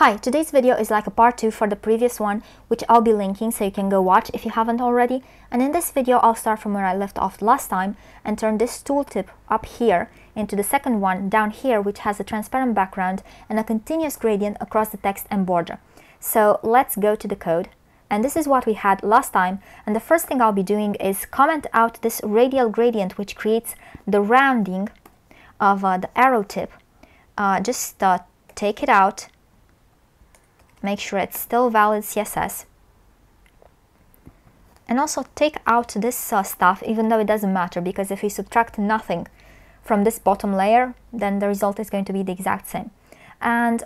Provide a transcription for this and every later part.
Hi, today's video is like a part 2 for the previous one, which I'll be linking so you can go watch if you haven't already. And in this video, I'll start from where I left off last time and turn this tooltip up here into the second one down here, which has a transparent background and a continuous gradient across the text and border. So let's go to the code. And this is what we had last time. And the first thing I'll be doing is comment out this radial gradient, which creates the rounding of uh, the arrow tip. Uh, just uh, take it out make sure it's still valid CSS. And also take out this uh, stuff, even though it doesn't matter, because if we subtract nothing from this bottom layer, then the result is going to be the exact same. And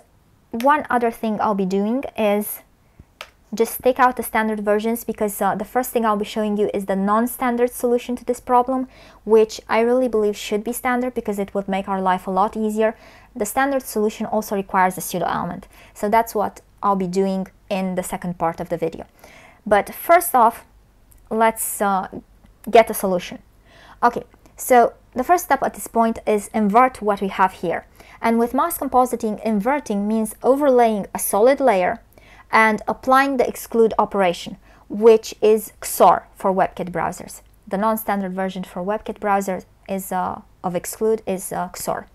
one other thing I'll be doing is just take out the standard versions because uh, the first thing I'll be showing you is the non-standard solution to this problem, which I really believe should be standard because it would make our life a lot easier. The standard solution also requires a pseudo element. So that's what I'll be doing in the second part of the video. But first off, let's uh, get a solution. Okay, so the first step at this point is invert what we have here. And with mask compositing, inverting means overlaying a solid layer and applying the exclude operation, which is XOR for WebKit browsers. The non-standard version for WebKit browsers is uh, of exclude is uh, XOR.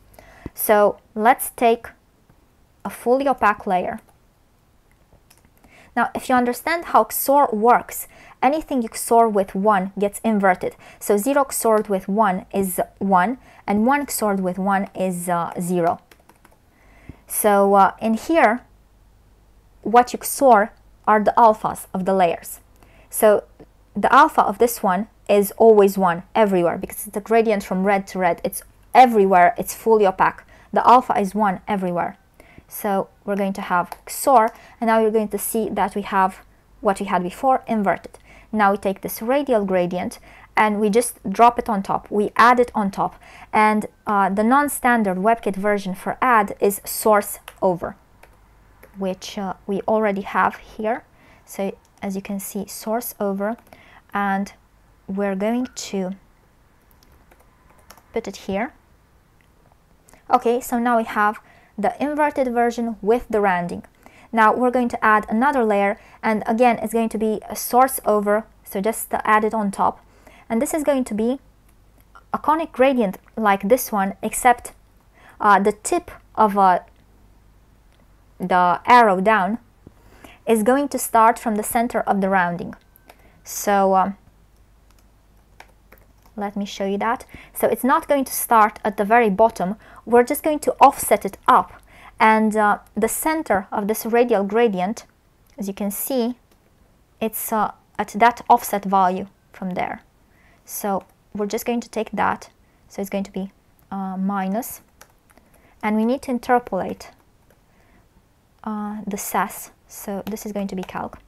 So let's take a fully opaque layer now, if you understand how XOR works, anything you XOR with 1 gets inverted. So 0 XORed with 1 is 1, and 1 XORed with 1 is uh, 0. So uh, in here, what you XOR are the alphas of the layers. So the alpha of this one is always 1 everywhere because a gradient from red to red. It's everywhere, it's fully opaque. The alpha is 1 everywhere. So we're going to have XOR, and now you're going to see that we have what we had before inverted. Now we take this radial gradient and we just drop it on top. We add it on top. And uh, the non-standard WebKit version for add is source over, which uh, we already have here. So as you can see, source over, and we're going to put it here. Okay, so now we have the inverted version with the rounding. Now we're going to add another layer and again it's going to be a source over so just add it on top and this is going to be a conic gradient like this one except uh, the tip of uh, the arrow down is going to start from the center of the rounding so um, let me show you that. So it's not going to start at the very bottom. We're just going to offset it up. And uh, the center of this radial gradient, as you can see, it's uh, at that offset value from there. So we're just going to take that. So it's going to be uh. And we need to interpolate uh, the Sass. So this is going to be calc.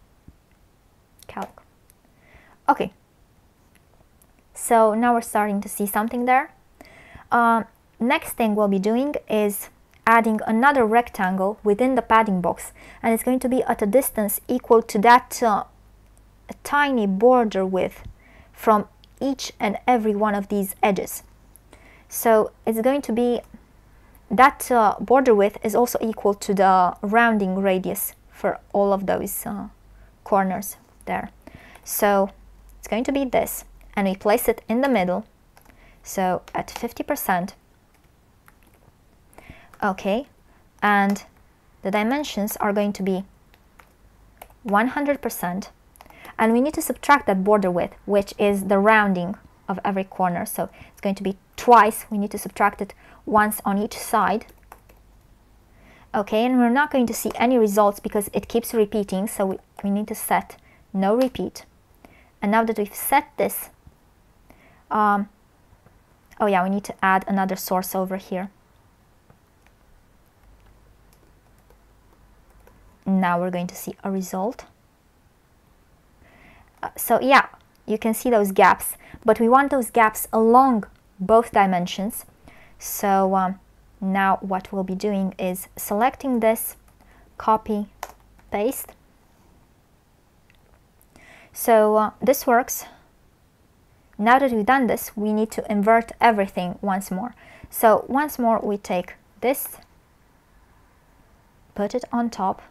Calc. Okay, so now we're starting to see something there. Uh, next thing we'll be doing is adding another rectangle within the padding box and it's going to be at a distance equal to that uh, tiny border width from each and every one of these edges. So it's going to be that uh, border width is also equal to the rounding radius for all of those uh, corners there. So it's going to be this and we place it in the middle. So at 50% okay and the dimensions are going to be 100% and we need to subtract that border width which is the rounding of every corner. So it's going to be twice. We need to subtract it once on each side. Okay and we're not going to see any results because it keeps repeating. So we, we need to set no repeat. And now that we've set this um, oh yeah, we need to add another source over here. Now we're going to see a result. Uh, so yeah, you can see those gaps, but we want those gaps along both dimensions. So um, now what we'll be doing is selecting this, copy, paste. So uh, this works. Now that we've done this, we need to invert everything once more. So once more, we take this put it on top,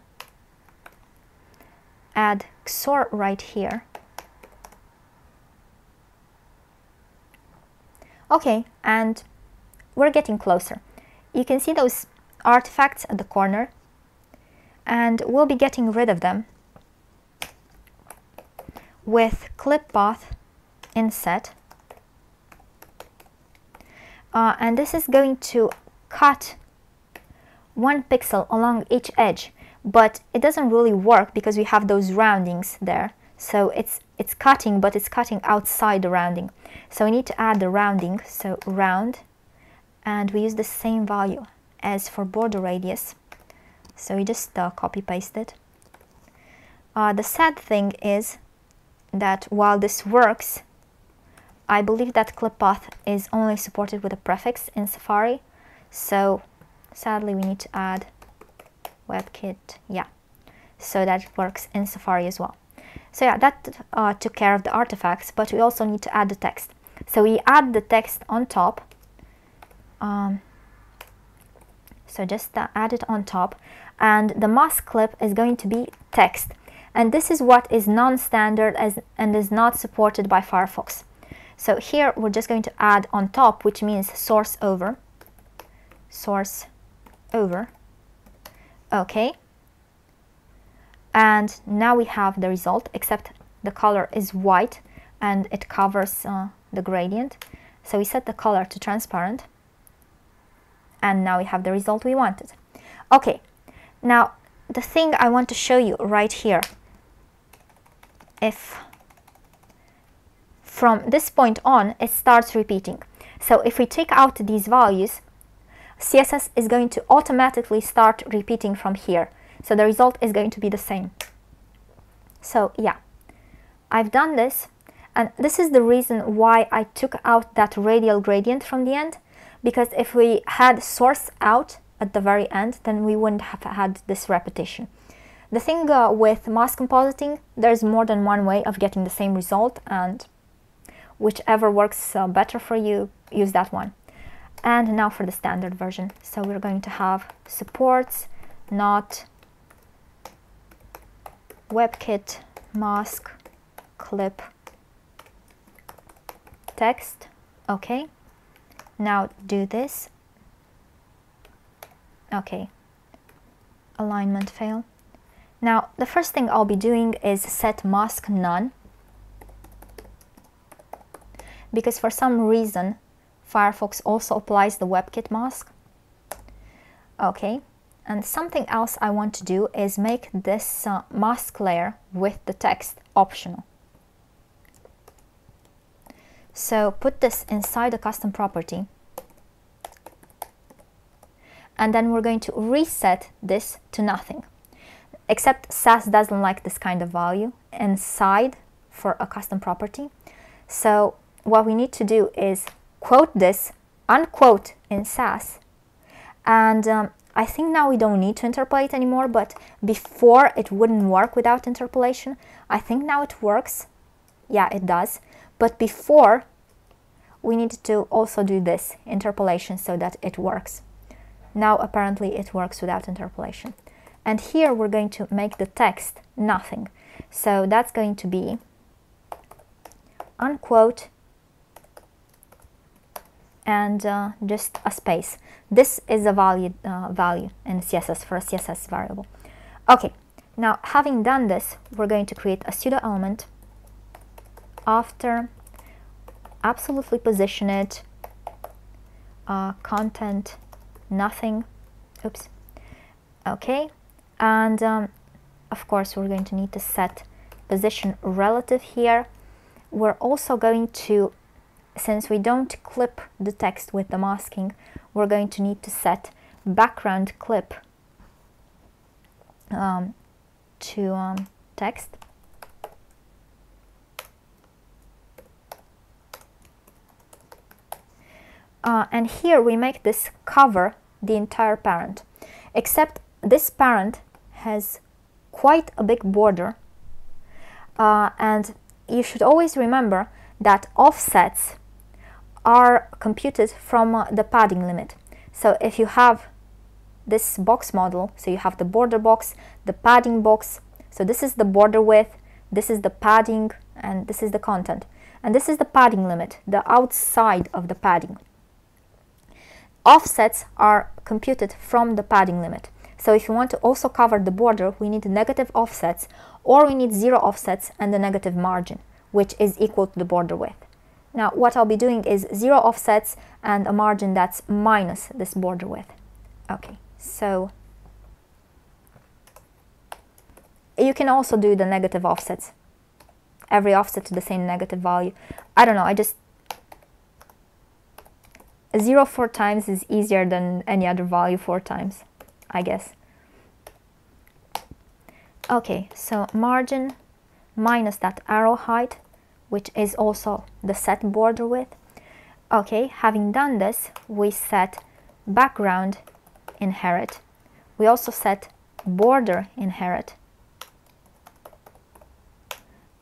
add XOR right here. Okay, and we're getting closer. You can see those artifacts at the corner and we'll be getting rid of them with clip path inset. Uh, and this is going to cut one pixel along each edge but it doesn't really work because we have those roundings there. So it's it's cutting but it's cutting outside the rounding. So we need to add the rounding so round and we use the same value as for border radius. So we just uh, copy paste it. Uh, the sad thing is that while this works I believe that clip path is only supported with a prefix in Safari so sadly we need to add WebKit yeah so that it works in Safari as well. So yeah that uh, took care of the artifacts but we also need to add the text. So we add the text on top um, so just uh, add it on top and the mask clip is going to be text. And this is what is non-standard as and is not supported by Firefox so here we're just going to add on top which means source over source over. Okay. And now we have the result except the color is white and it covers uh, the gradient. So we set the color to transparent. And now we have the result we wanted. Okay, now the thing I want to show you right here, if from this point on it starts repeating. So if we take out these values, CSS is going to automatically start repeating from here. So the result is going to be the same. So yeah, I've done this and this is the reason why I took out that radial gradient from the end because if we had source out at the very end, then we wouldn't have had this repetition. The thing uh, with mask compositing, there's more than one way of getting the same result and whichever works uh, better for you, use that one. And now for the standard version. So we're going to have supports, not WebKit, mask, clip, text, okay. Now do this. Okay. Alignment fail. Now the first thing I'll be doing is set mask none because for some reason Firefox also applies the WebKit mask. Okay, and something else I want to do is make this uh, mask layer with the text optional. So put this inside a custom property. And then we're going to reset this to nothing. Except Sass doesn't like this kind of value inside for a custom property. So what we need to do is quote this, unquote in Sass. And um, I think now we don't need to interpolate anymore, but before it wouldn't work without interpolation. I think now it works. Yeah, it does. But before, we need to also do this interpolation so that it works. Now apparently it works without interpolation. And here we're going to make the text nothing. So that's going to be unquote and uh, just a space. This is a value, uh, value in CSS for a CSS variable. Okay, now having done this, we're going to create a pseudo element after absolutely position it uh, content nothing oops okay and um, of course we're going to need to set position relative here we're also going to since we don't clip the text with the masking we're going to need to set background clip um, to um, text. Uh, and here we make this cover the entire parent except this parent has quite a big border. Uh, and you should always remember that offsets are computed from uh, the padding limit so if you have this box model, so you have the border box, the padding box, so this is the border width, this is the padding, and this is the content. And this is the padding limit, the outside of the padding. Offsets are computed from the padding limit. So if you want to also cover the border, we need negative offsets or we need zero offsets and the negative margin, which is equal to the border width. Now what I'll be doing is zero offsets and a margin that's minus this border width. Okay, so you can also do the negative offsets. Every offset to the same negative value. I don't know, I just 0 four times is easier than any other value four times. I guess. Okay, so margin minus that arrow height, which is also the set border width. Okay, having done this, we set background inherit. We also set border inherit.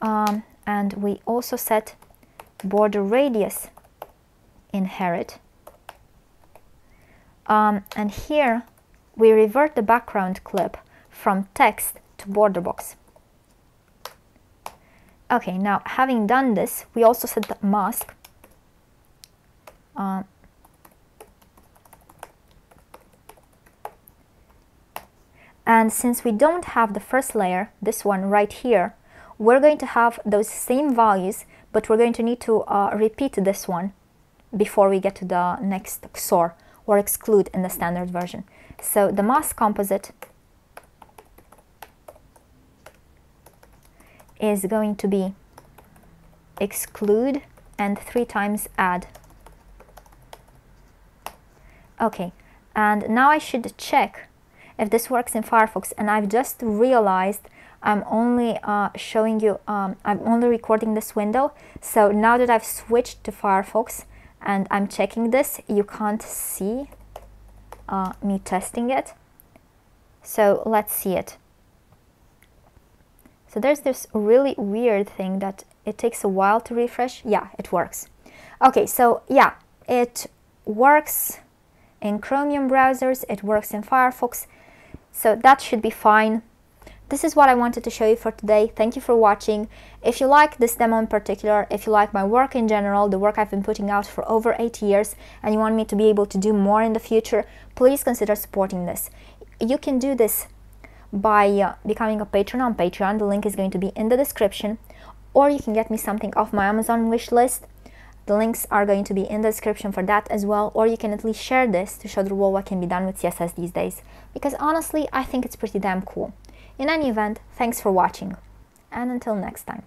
Um, and we also set border radius inherit. Um, and here we revert the background clip from text to border box. Okay, now having done this, we also set the mask. And since we don't have the first layer, this one right here, we're going to have those same values, but we're going to need to uh, repeat this one before we get to the next XOR or exclude in the standard version. So the mask composite is going to be exclude and three times add. Okay, and now I should check if this works in Firefox and I've just realized I'm only uh, showing you, um, I'm only recording this window. So now that I've switched to Firefox and I'm checking this, you can't see uh, me testing it. So let's see it. So there's this really weird thing that it takes a while to refresh. Yeah, it works. Okay, so yeah, it works in Chromium browsers, it works in Firefox, so that should be fine. This is what I wanted to show you for today. Thank you for watching. If you like this demo in particular, if you like my work in general, the work I've been putting out for over eight years, and you want me to be able to do more in the future, please consider supporting this. You can do this by uh, becoming a patron on Patreon. The link is going to be in the description. Or you can get me something off my Amazon wish list. The links are going to be in the description for that as well. Or you can at least share this to show the world what can be done with CSS these days. Because honestly, I think it's pretty damn cool. In any event, thanks for watching, and until next time.